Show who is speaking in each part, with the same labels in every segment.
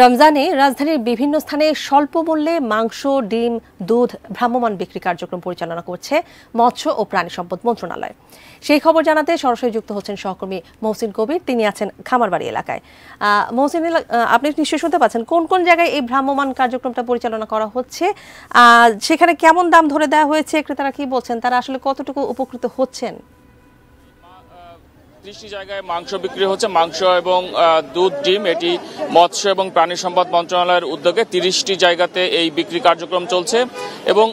Speaker 1: রমজানে রাজধানীর বিভিন্ন স্থানে স্বল্প মূল্যে মাংস, ডিম, দুধ ভ্রাম্যমান বিক্রি কার্যক্রম পরিচালনা করছে মৎস্য ও প্রাণী সম্পদ মন্ত্রণালয়। সেই খবর জানাতে সরাসরি যুক্ত হচ্ছেন সহকর্মী মহসিন কবির। তিনি আছেন খামারবাড়ি এলাকায়। মহসিন আপনি নিশ্চয়ই শুনতে পাচ্ছেন কোন কোন জায়গায় এই ভ্রাম্যমান কার্যক্রমটা পরিচালনা করা হচ্ছে? সেখানে কেমন দাম ধরে দেওয়া হয়েছে? ক্রেতারা কি বলছেন? তারা আসলে কতটুকু উপকৃত হচ্ছেন?
Speaker 2: ত্রিশটি জায়গায় মাংস বিক্রি হচ্ছে, মাংস এবং দুধ, ডিম, এটি মৎস্য এবং প্রাণী সম্পদ মন্ত্রণালয়ের উদ্যোগে তিরিশটি জায়গাতে এই বিক্রি কার্যক্রম চলছে এবং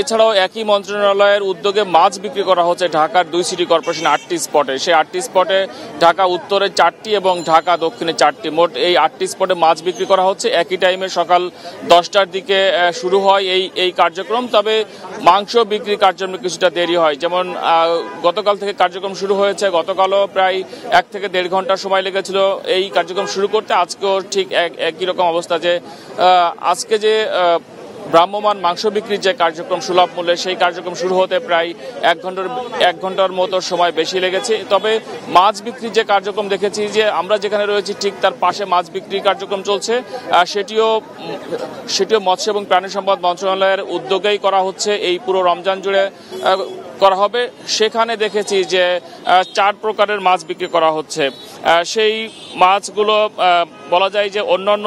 Speaker 2: এছাড়াও একই মন্ত্রণালয়ের উদ্যোগে মাছ বিক্রি করা হচ্ছে ঢাকার দুই সিটি কর্পোরেশন আটটি স্পটে। সেই আটটি স্পটে ঢাকা উত্তরে চারটি এবং ঢাকা দক্ষিণে চারটি। মোট এই আটটি স্পটে মাছ বিক্রি করা হচ্ছে। একই টাইমে সকাল দশটার দিকে শুরু হয় এই এই কার্যক্রম। তবে মাংস বিক্রি কার্যক্রমে কিছুটা দেরি হয়। যেমন গতকাল থেকে কার্যক্রম শুরু হয়েছে। গতকালও প্রায় এক থেকে দেড় ঘণ্টা সময় লেগেছিল এই কার্যক্রম শুরু করতে। আজকেও ঠিক এক- একই রকম অবস্থা যে আজকে যে ভ্রাম্যমান মাংস বিক্রির যে কার্যক্রম সুলভ মূল্যে, সেই কার্যক্রম শুরু হতে প্রায় এক ঘণ্টার এক ঘণ্টার মতো সময় বেশি লেগেছে। তবে মাছ বিক্রির যে কার্যক্রম দেখেছি যে, আমরা যেখানে রয়েছি ঠিক তার পাশে মাছ বিক্রির কার্যক্রম চলছে। সেটিও সেটিও মৎস্য এবং প্রাণী সম্পদ মন্ত্রণালয়ের উদ্যোগেই করা হচ্ছে। এই পুরো রমজান জুড়ে করা হবে। সেখানে দেখেছি যে চার প্রকারের মাছ বিক্রি করা হচ্ছে। সেই মাছগুলো বলা যায় যে অন্যান্য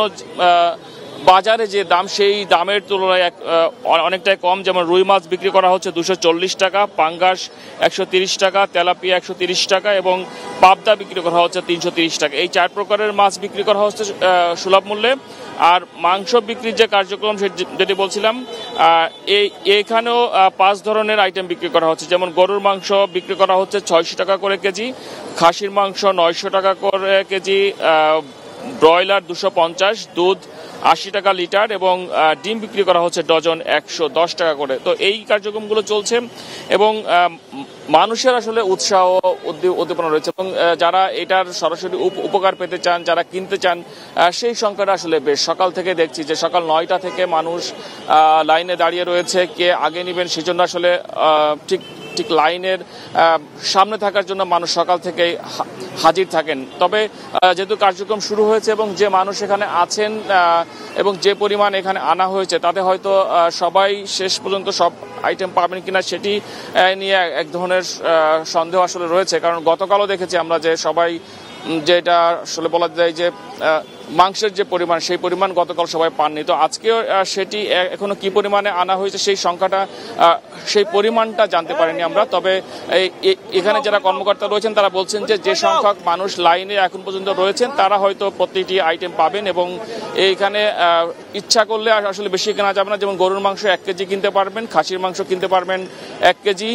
Speaker 2: বাজারে যে দাম, সেই দামের তুলনায় এক- অনেকটাই কম। যেমন রুই মাছ বিক্রি করা হচ্ছে দুশো টাকা, পাঙ্গাস একশো টাকা, তেলাপিয়া একশো টাকা এবং পাবদা বিক্রি করা হচ্ছে তিনশো টাকা। এই চার প্রকারের মাছ বিক্রি করা হচ্ছে সুলভ মূল্যে। আর মাংস বিক্রির যে কার্যক্রম যেটি বলছিলাম এই, এখানেও পাঁচ ধরনের আইটেম বিক্রি করা হচ্ছে। যেমন গরুর মাংস বিক্রি করা হচ্ছে ছয়শো টাকা করে কেজি, খাসির মাংস নয়শো টাকা করে কেজি ব্রয়লার দুশো পঞ্চাশ, দুধ আশি টাকা লিটার এবং ডিম বিক্রি করা হচ্ছে ডজন একশো দশ টাকা করে। তো এই কার্যক্রমগুলো চলছে এবং মানুষের আসলে উৎসাহ উদ্দী- উদ্দীপনা রয়েছে এবং যারা এটার সরাসরি উপ- উপকার পেতে চান, যারা কিনতে চান সেই সংখ্যাটা আসলে বেশ। সকাল থেকে দেখছি যে সকাল নয়টা থেকে মানুষ লাইনে দাঁড়িয়ে রয়েছে। কে আগে নেবেন সেজন্য আসলে ঠিক ঠিক লাইনের সামনে থাকার জন্য মানুষ সকাল থেকে হাজির থাকেন। তবে যেহেতু কার্যক্রম শুরু হয়েছে এবং যে মানুষ এখানে আছেন এবং যে পরিমাণ এখানে আনা হয়েছে, তাতে হয়তো সবাই শেষ পর্যন্ত সব আইটেম পাবেন কিনা সেটি নিয়ে এক ধরনের সন্দেহ আসলে রয়েছে। কারণ গতকালও দেখেছি আমরা যে সবাই যেটা আসলে বলা যায় যে মাংসের যে পরিমাণ সেই পরিমাণ গতকাল সবাই পাননি। তো আজকেও আহ, সেটি এখনও কি পরিমাণে আনা হয়েছে সেই সংখ্যাটা সেই পরিমাণটা জানতে পারিনি আমরা। তবে এখানে যারা কর্মকর্তা রয়েছেন তারা বলছেন যে যে সংখ্যক মানুষ লাইনে এখন পর্যন্ত রয়েছেন তারা হয়তো প্রতিটি আইটেম পাবেন এবং এইখানে ইচ্ছা করলে আসলে বেশি কেনা যাবে না। যেমন গরুর মাংস এক কেজি কিনতে পারবেন খাসির মাংস কিনতে পারবেন এক কেজি।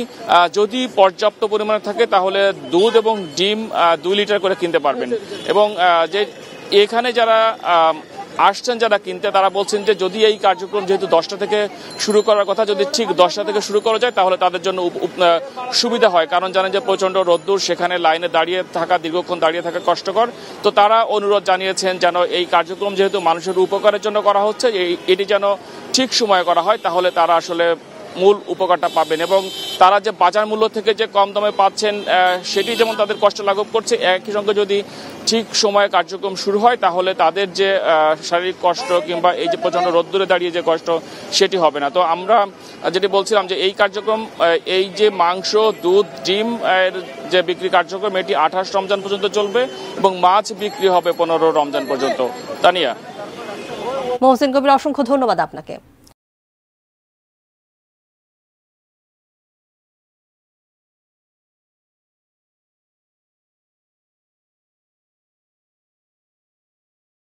Speaker 2: যদি পর্যাপ্ত পরিমাণে থাকে তাহলে দুধ এবং ডিম দুই লিটার করে কিনতে পারবেন। এবং যে এখানে যারা আসছেন, যারা কিনতে, তারা বলছেন যে যদি এই কার্যক্রম যেহেতু দশটা থেকে শুরু করার কথা, যদি ঠিক দশটা থেকে শুরু করা যায়, তাহলে তাদের জন্য সুবিধা হয়। কারণ জানেন যে প্রচণ্ড রোদ্দুর, সেখানে লাইনে দাঁড়িয়ে থাকা, দীর্ঘক্ষণ দাঁড়িয়ে থাকা কষ্টকর। তো তারা অনুরোধ জানিয়েছেন যেন এই কার্যক্রম যেহেতু মানুষের উপকারের জন্য করা হচ্ছে এটি যেন ঠিক সময়ে করা হয়, তাহলে তারা আসলে মূল উপকারটা পাবেন এবং তারা যে বাজার মূল্য থেকে যে কম দামে পাচ্ছেন সেটি যেমন তাদের কষ্ট লাঘব করছে, একই সঙ্গে যদি ঠিক সময়ে কার্যক্রম শুরু হয়, তাহলে তাদের যে শারীরিক কষ্ট কিংবা এই যে প্রচণ্ড রোদ্দুরে দাঁড়িয়ে যে কষ্ট, সেটি হবে না। তো আমরা যেটি বলছিলাম যে এই কার্যক্রম এই যে মাংস, দুধ, ডিম, এর যে বিক্রি কার্যক্রম, এটি আঠাশ রমজান পর্যন্ত চলবে এবং মাছ বিক্রি হবে পনেরো রমজান পর্যন্ত। তানিয়া।
Speaker 1: মহসিন কবির অসংখ্য ধন্যবাদ আপনাকে।